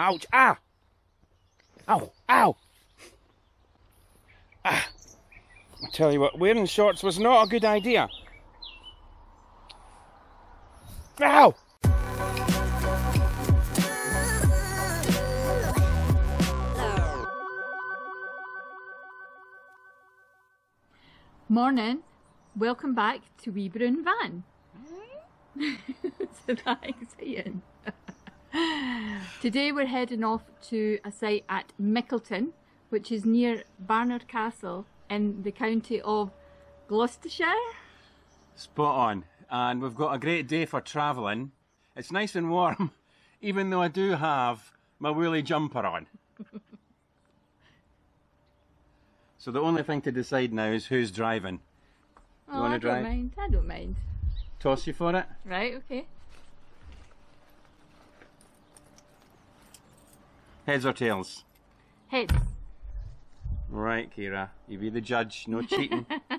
Ouch! Ah! Ow! Ow! Ah! I tell you what, wearing shorts was not a good idea. Ow! Morning. Welcome back to Wee Brown Van. so that exciting. Today we're heading off to a site at Mickleton, which is near Barnard Castle in the county of Gloucestershire. Spot on. And we've got a great day for travelling. It's nice and warm, even though I do have my woolly jumper on. so the only thing to decide now is who's driving. Oh, I drive? don't mind. I don't mind. Toss you for it? Right, okay. Heads or tails? Heads. Right, Kira. You be the judge, no cheating.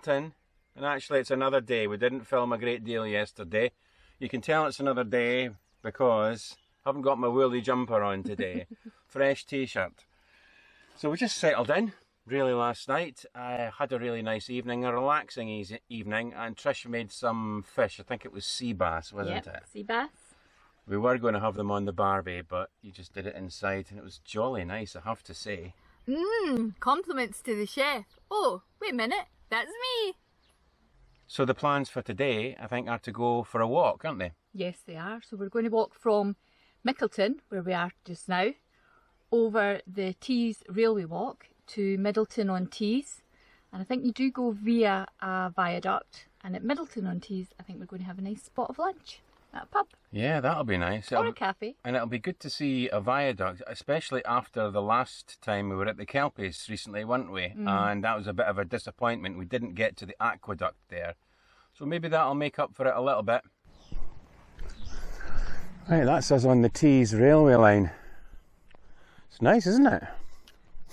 Mickleton, and actually, it's another day. We didn't film a great deal yesterday. You can tell it's another day because I haven't got my woolly jumper on today. Fresh t shirt. So we just settled in really last night. I had a really nice evening, a relaxing easy evening, and Trish made some fish. I think it was sea bass, wasn't yep. it? Sea bass. We were going to have them on the barbie, but you just did it inside, and it was jolly nice, I have to say. Mmm, compliments to the chef. Oh, wait a minute. That's me. So the plans for today, I think, are to go for a walk, aren't they? Yes, they are. So we're going to walk from Mickleton, where we are just now, over the Tees Railway Walk to Middleton on Tees. And I think you do go via a viaduct. And at Middleton on Tees, I think we're going to have a nice spot of lunch at a pub Yeah, that'll be nice. or It'll- a cafe. and it'll be good to see a viaduct, especially after the last time we were at the Kelpies recently, weren't we? Mm. And that was a bit of a disappointment. We didn't get to the aqueduct there. So maybe that'll make up for it a little bit. Right, that's us on the Tees railway line. It's nice, isn't it?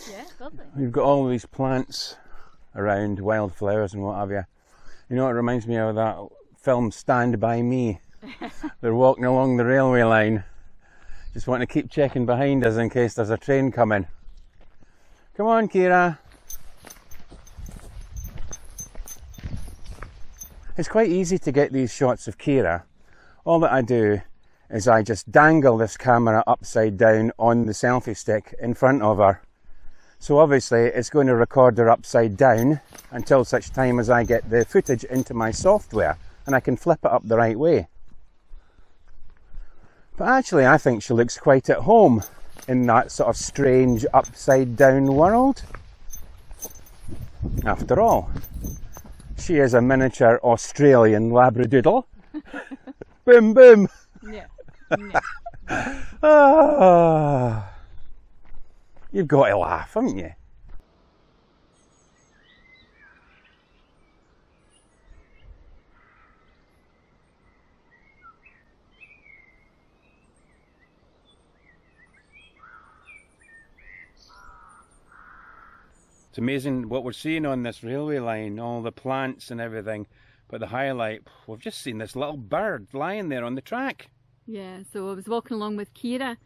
Yeah, lovely. We've got all these plants around, wildflowers and what have you. You know, it reminds me of that film Stand By Me. They're walking along the railway line, just wanting to keep checking behind us in case there's a train coming. Come on, Kira. It's quite easy to get these shots of Kira. All that I do is I just dangle this camera upside down on the selfie stick in front of her. So obviously it's going to record her upside down until such time as I get the footage into my software and I can flip it up the right way. But actually I think she looks quite at home in that sort of strange upside down world. After all, she is a miniature Australian Labradoodle. boom boom! Yeah. Ah, you've got to laugh, haven't you? It's amazing what we're seeing on this railway line, all the plants and everything. But the highlight, we've just seen this little bird lying there on the track. Yeah, so I was walking along with Kira.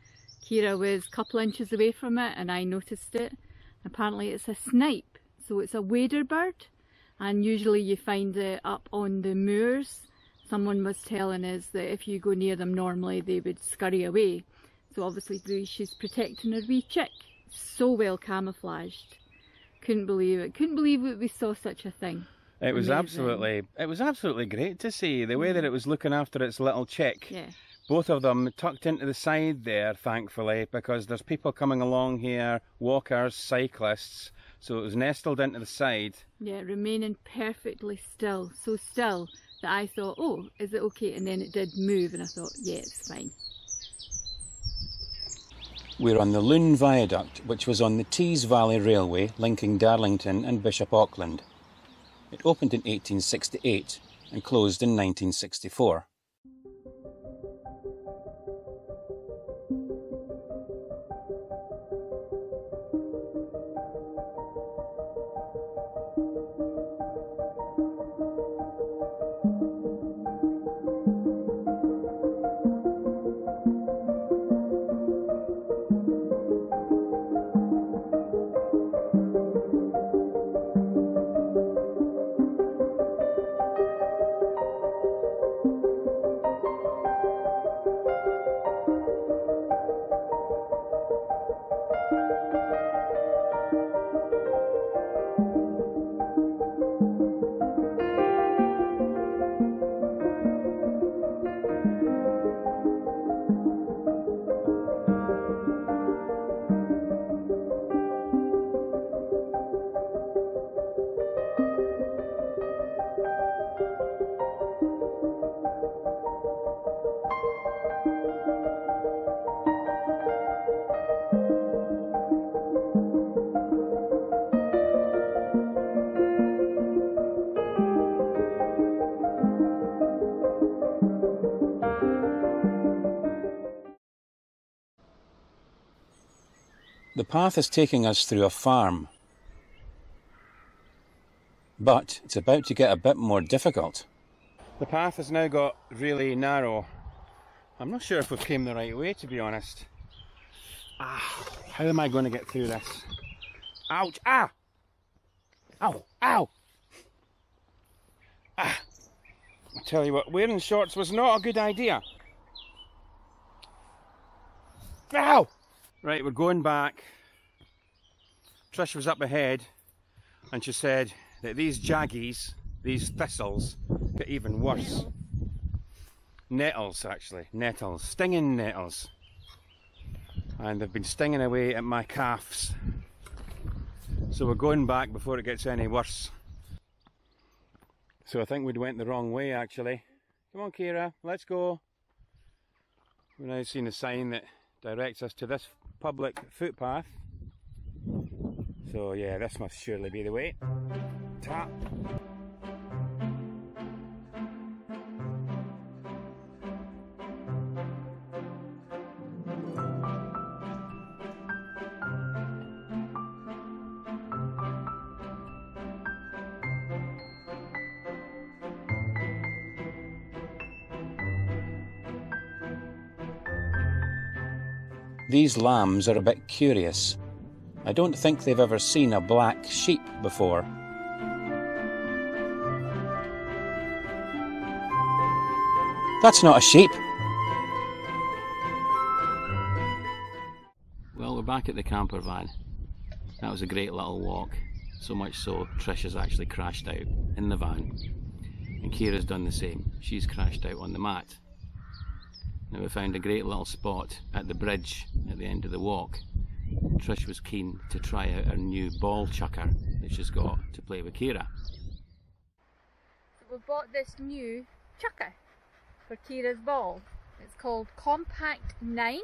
Kira was a couple inches away from it and I noticed it. Apparently it's a snipe, so it's a wader bird and usually you find it up on the moors. Someone was telling us that if you go near them normally they would scurry away. So obviously she's protecting her wee chick. so well camouflaged. Couldn't believe it. Couldn't believe we saw such a thing. It was Amazing. absolutely, it was absolutely great to see the way that mm. it was looking after its little chick. Yeah. Both of them tucked into the side there, thankfully, because there's people coming along here, walkers, cyclists. So it was nestled into the side. Yeah, remaining perfectly still. So still that I thought, oh, is it okay? And then it did move, and I thought, yeah, it's fine. We're on the Lune Viaduct, which was on the Tees Valley Railway linking Darlington and Bishop Auckland. It opened in 1868 and closed in 1964. The path is taking us through a farm. But it's about to get a bit more difficult. The path has now got really narrow. I'm not sure if we came the right way, to be honest. Ah, how am I going to get through this? Ouch! Ah! Ow! Ow! Ah! I tell you what, wearing shorts was not a good idea. Ow! Right, we're going back. Trish was up ahead and she said that these jaggies, these thistles, get even worse. Nettles, actually, nettles, stinging nettles. And they've been stinging away at my calves. So we're going back before it gets any worse. So I think we'd went the wrong way actually. Come on Kira, let's go. We've now seen a sign that directs us to this public footpath. So yeah, this must surely be the way. Tap. These lambs are a bit curious. I don't think they've ever seen a black sheep before. That's not a sheep. Well, we're back at the camper van. That was a great little walk. So much so, Trish has actually crashed out in the van. And Kira's done the same. She's crashed out on the mat. Now we found a great little spot at the bridge at the end of the walk. Trish was keen to try out her new ball chucker that she's got to play with Kira. So we bought this new chucker for Kira's ball. It's called Compact 9.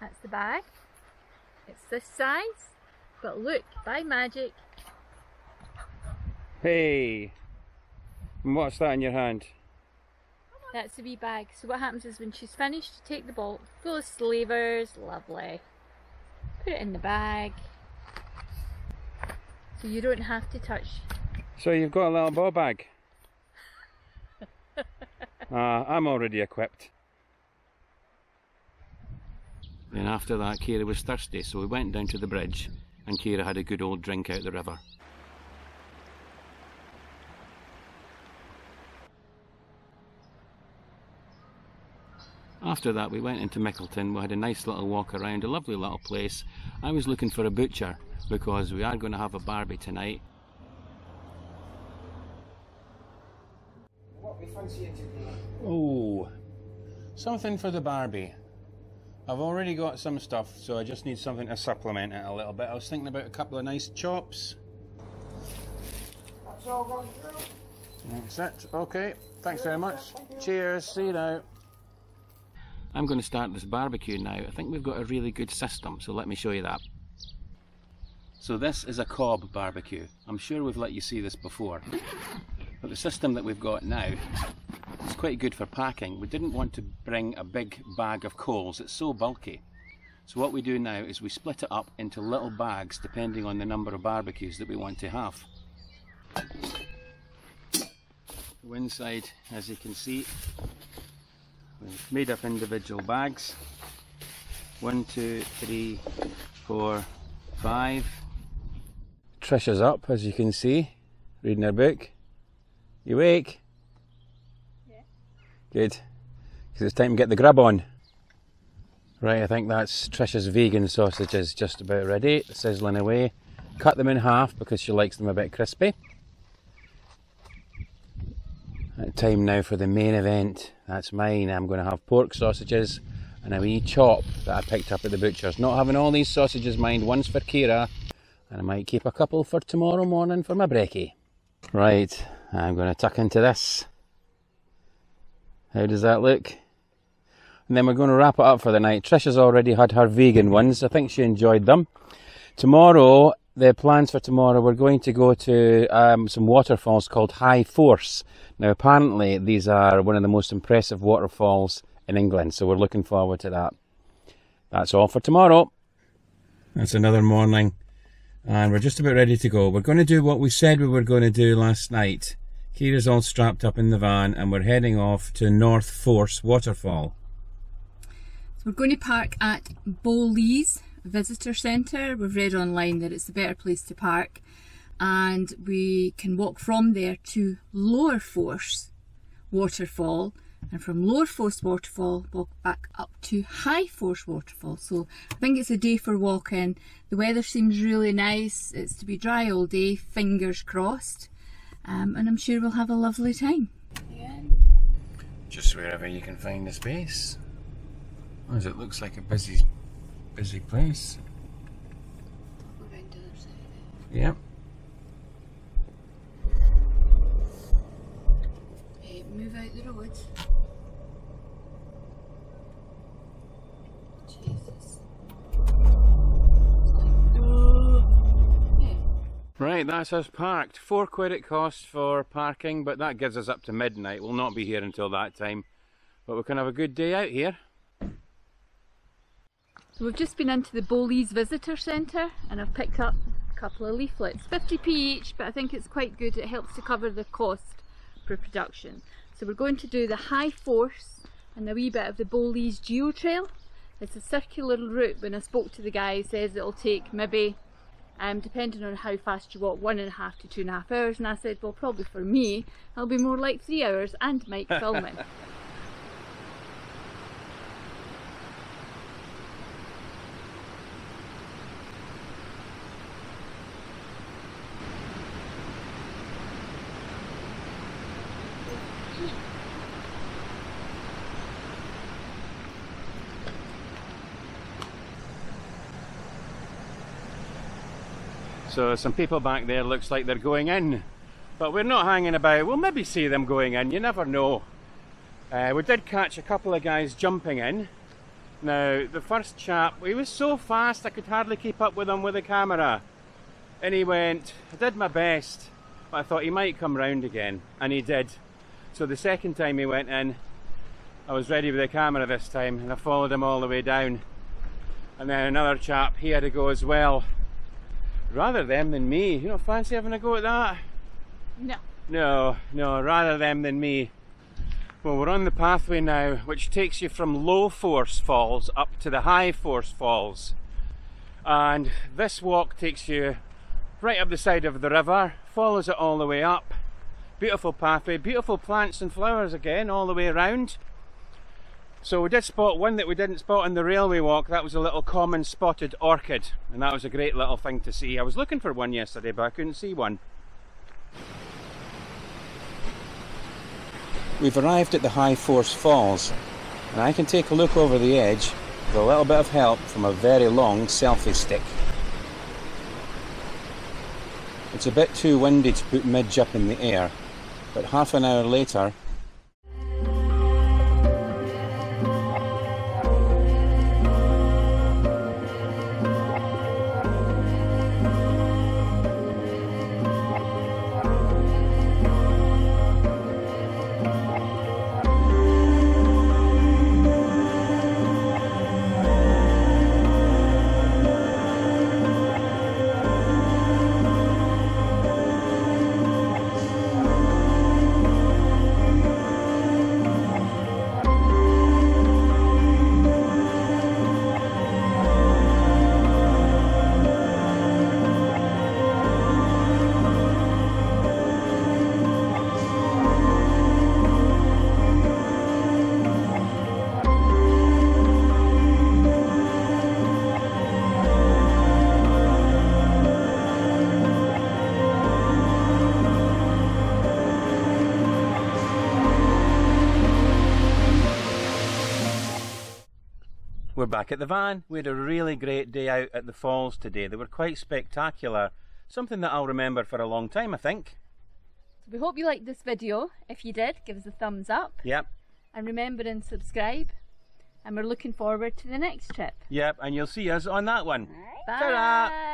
That's the bag. It's this size. But look, by magic, Hey! And what's that in your hand? That's the wee bag. So what happens is when she's finished, you take the ball full of slavers, lovely. Put it in the bag. So you don't have to touch. So you've got a little ball bag. Ah, I'm already equipped. Then after that, Kira was thirsty, so we went down to the bridge, and Kira had a good old drink out the river. After that, we went into Mickleton. We had a nice little walk around, a lovely little place. I was looking for a butcher because we are going to have a barbie tonight. What we fancy Oh, something for the Barbie. I've already got some stuff, so I just need something to supplement it a little bit. I was thinking about a couple of nice chops. That's all gone through. That's it. Okay. Thanks very much. Cheers. See you now. I'm going to start this barbecue now. I think we've got a really good system, so let me show you that. So this is a cob barbecue. I'm sure we've let you see this before. But the system that we've got now is quite good for packing. We didn't want to bring a big bag of coals, it's so bulky. So what we do now is we split it up into little bags depending on the number of barbecues that we want to have. The inside, as you can see, we've made up individual bags. One, two, three, four, five. Trisha's up, as you can see, reading her book. You awake? Yeah. Good. Because it's time to get the grub on. Right, I think that's Trisha's vegan sausages just about ready, sizzling away. Cut them in half because she likes them a bit crispy. Time now for the main event. That's mine. I'm going to have pork sausages and a wee chop that I picked up at the butcher's. Not having all these sausages, mind. One's for Kira, and I might keep a couple for tomorrow morning for my brekkie. Right, I'm going to tuck into this. How does that look? And then we're going to wrap it up for the night. Trisha's already had her vegan ones. I think she enjoyed them. Tomorrow, the plans for tomorrow, we're going to go to um, some waterfalls called High Force. Now, apparently, these are one of the most impressive waterfalls in England, so we're looking forward to that. That's all for tomorrow. That's another morning, and we're just about ready to go. We're going to do what we said we were going to do last night. Kira's all strapped up in the van and we're heading off to North Force Waterfall. So we're going to park at Bowlees Visitor Centre. We've read online that it's the better place to park and we can walk from there to Lower Force Waterfall and from Lower Force Waterfall walk back up to High Force Waterfall. So I think it's a day for walking. The weather seems really nice. It's to be dry all day, fingers crossed um, and I'm sure we'll have a lovely time. Just wherever you can find the space. As it looks like a busy, busy place. Yep. Hey, move out the road. Right, that's us parked. Four quid it costs for parking, but that gives us up to midnight. We'll not be here until that time. But we can have a good day out here. So we've just been into the Bowlees Visitor Centre and I've picked up a couple of leaflets. 50p each, but I think it's quite good. It helps to cover the cost for production. So we're going to do the High Force and a wee bit of the Bowlees Geo Trail. It's a circular route. When I spoke to the guy, he says it'll take maybe um, depending on how fast you walk, one and a half to two and a half hours. And I said, well, probably for me, it'll be more like three hours and Mike filming. So some people back there looks like they're going in. But we're not hanging about. We'll maybe see them going in. You never know. Uh, we did catch a couple of guys jumping in. Now, the first chap, he was so fast I could hardly keep up with him with the camera. And he went, I did my best, but I thought he might come round again. And he did. So the second time he went in, I was ready with the camera this time and I followed him all the way down. And then another chap, he had to go as well. Rather them than me. You don't fancy having a go at that? No. No, no, rather them than me. Well, we're on the pathway now, which takes you from low force falls up to the high force falls. And this walk takes you right up the side of the river, follows it all the way up. Beautiful pathway, beautiful plants and flowers again, all the way around. So we did spot one that we didn't spot on the railway walk. That was a little common spotted orchid, and that was a great little thing to see. I was looking for one yesterday, but I couldn't see one. We've arrived at the High Force Falls, and I can take a look over the edge with a little bit of help from a very long selfie stick. It's a bit too windy to put Midge up in the air, but half an hour later back at the van. We had a really great day out at the falls today. They were quite spectacular. Something that I'll remember for a long time, I think. So we hope you liked this video. If you did, give us a thumbs up Yep, and remember and subscribe. And we're looking forward to the next trip. yep, and you'll see us on that one. Bye. Ta-ra.